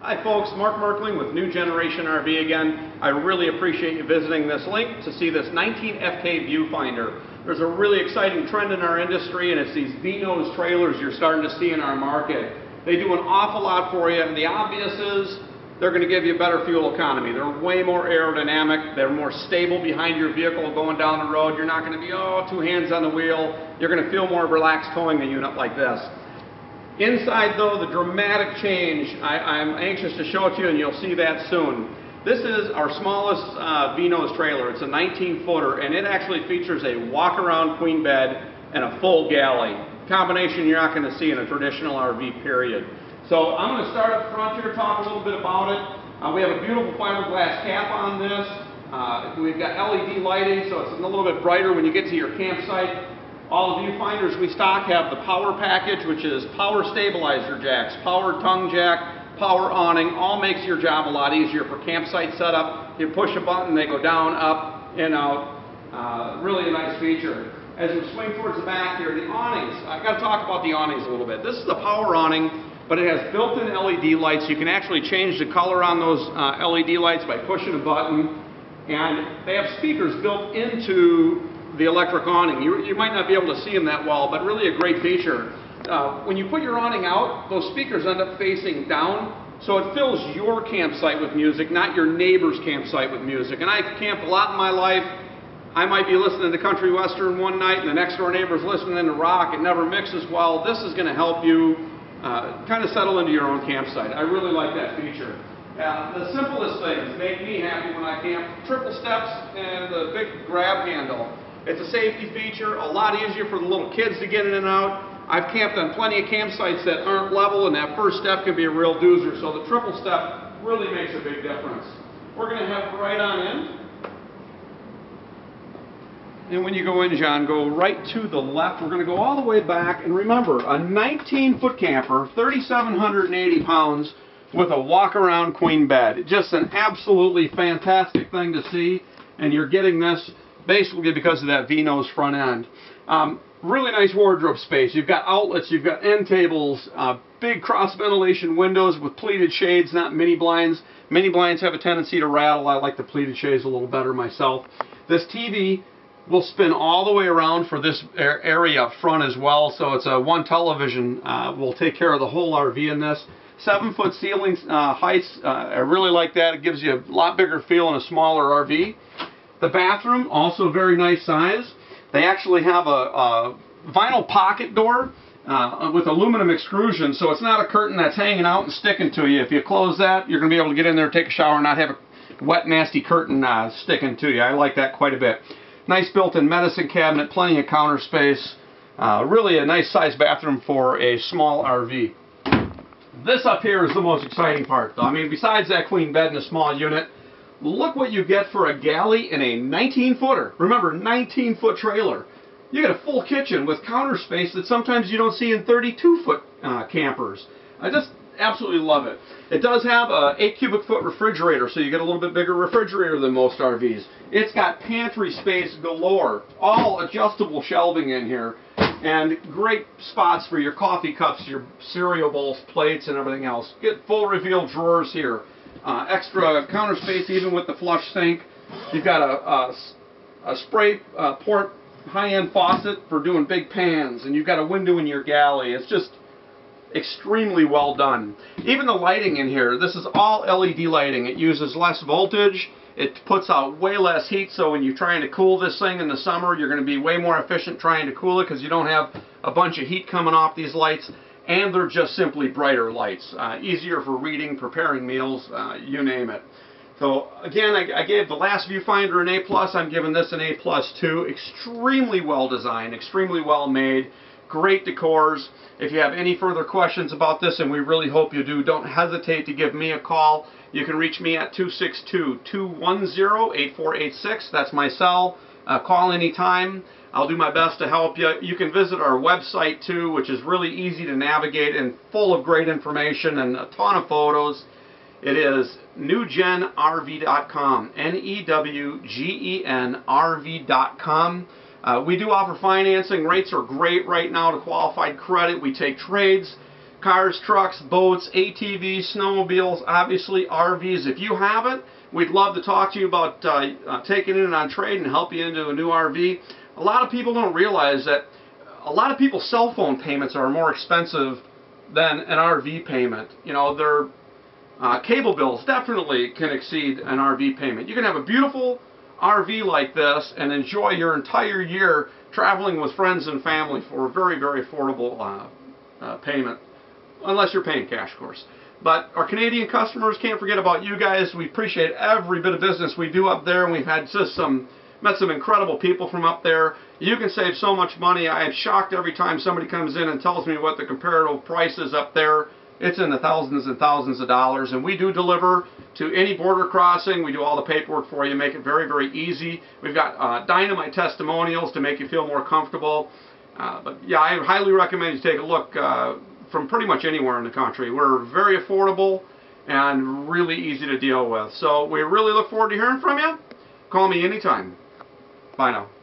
Hi folks, Mark Merkling with New Generation RV again. I really appreciate you visiting this link to see this 19FK ViewFinder. There's a really exciting trend in our industry and it's these V-nose trailers you're starting to see in our market. They do an awful lot for you and the obvious is they're going to give you better fuel economy. They're way more aerodynamic. They're more stable behind your vehicle going down the road. You're not going to be, oh, two hands on the wheel. You're going to feel more relaxed towing a unit like this. Inside though, the dramatic change, I, am anxious to show it to you and you'll see that soon. This is our smallest uh, V-nose trailer. It's a 19 footer and it actually features a walk around queen bed and a full galley. Combination you're not going to see in a traditional RV period. So I'm going to start up front here, talk a little bit about it. Uh, we have a beautiful fiberglass cap on this. Uh, we've got LED lighting, so it's a little bit brighter when you get to your campsite. All the ViewFinders we stock have the power package, which is power stabilizer jacks, power tongue jack, power awning, all makes your job a lot easier for campsite setup. You push a button, they go down, up, and out. Uh, really a nice feature. As we swing towards the back here, the awnings. I've got to talk about the awnings a little bit. This is the power awning but it has built-in LED lights. You can actually change the color on those uh, LED lights by pushing a button. And they have speakers built into the electric awning. You, you might not be able to see them that well, but really a great feature. Uh, when you put your awning out, those speakers end up facing down, so it fills your campsite with music, not your neighbor's campsite with music. And I've camped a lot in my life. I might be listening to country western one night and the next door neighbor's listening to rock. It never mixes well. This is going to help you uh, kind of settle into your own campsite. I really like that feature. Uh, the simplest things make me happy when I camp. Triple steps and the big grab handle. It's a safety feature, a lot easier for the little kids to get in and out. I've camped on plenty of campsites that aren't level and that first step can be a real doozer. So the triple step really makes a big difference. We're going to have right on in. And when you go in, John, go right to the left. We're going to go all the way back. And remember, a 19-foot camper, 3,780 pounds, with a walk-around queen bed. Just an absolutely fantastic thing to see. And you're getting this basically because of that V-nose front end. Um, really nice wardrobe space. You've got outlets, you've got end tables, uh, big cross ventilation windows with pleated shades, not mini blinds. Mini blinds have a tendency to rattle. I like the pleated shades a little better myself. This TV will spin all the way around for this area up front as well. So it's a one television uh, will take care of the whole RV in this. Seven foot ceiling uh, heights, uh, I really like that. It gives you a lot bigger feel in a smaller RV. The bathroom, also very nice size. They actually have a, a vinyl pocket door uh, with aluminum extrusion, so it's not a curtain that's hanging out and sticking to you. If you close that, you're going to be able to get in there, take a shower, and not have a wet, nasty curtain uh, sticking to you. I like that quite a bit. Nice built-in medicine cabinet, plenty of counter space. Uh, really a nice sized bathroom for a small RV. This up here is the most exciting part though. I mean, besides that queen bed in a small unit, look what you get for a galley in a 19 footer. Remember, 19 foot trailer. You get a full kitchen with counter space that sometimes you don't see in 32 foot uh, campers. I just absolutely love it. It does have a 8 cubic foot refrigerator, so you get a little bit bigger refrigerator than most RVs. It's got pantry space galore, all adjustable shelving in here, and great spots for your coffee cups, your cereal bowls, plates, and everything else. Get full reveal drawers here. Uh, extra counter space even with the flush sink. You've got a, a, a spray uh, port high-end faucet for doing big pans, and you've got a window in your galley. It's just extremely well done. Even the lighting in here, this is all LED lighting. It uses less voltage. It puts out way less heat, so when you're trying to cool this thing in the summer, you're going to be way more efficient trying to cool it because you don't have a bunch of heat coming off these lights. And they're just simply brighter lights. Uh, easier for reading, preparing meals, uh, you name it. So again, I, I, gave the last ViewFinder an A+. plus. I'm giving this an A+, plus too. Extremely well designed, extremely well made great decors. If you have any further questions about this, and we really hope you do, don't hesitate to give me a call. You can reach me at 262-210-8486. That's my cell. Uh, call anytime. I'll do my best to help you. You can visit our website too, which is really easy to navigate and full of great information and a ton of photos. It is newgenrv.com, N-E-W-G-E-N R-V.com. Uh, we do offer financing. Rates are great right now to qualified credit. We take trades. cars, trucks, boats, ATVs, snowmobiles, obviously RVs. If you have it, we'd love to talk to you about uh, uh, taking it on trade and help you into a new RV. A lot of people don't realize that a lot of people's cell phone payments are more expensive than an RV payment. You know, their uh, cable bills definitely can exceed an RV payment. You can have a beautiful RV like this and enjoy your entire year traveling with friends and family for a very, very affordable uh, uh, payment, unless you're paying cash, of course. But our Canadian customers can't forget about you guys. We appreciate every bit of business we do up there, and we've had just some met some incredible people from up there. You can save so much money. I am shocked every time somebody comes in and tells me what the comparative price is up there. It's in the thousands and thousands of dollars, and we do deliver to any border crossing. We do all the paperwork for you, make it very, very easy. We've got uh, dynamite testimonials to make you feel more comfortable. Uh, but yeah, I highly recommend you take a look uh, from pretty much anywhere in the country. We're very affordable and really easy to deal with. So we really look forward to hearing from you. Call me anytime. Bye now.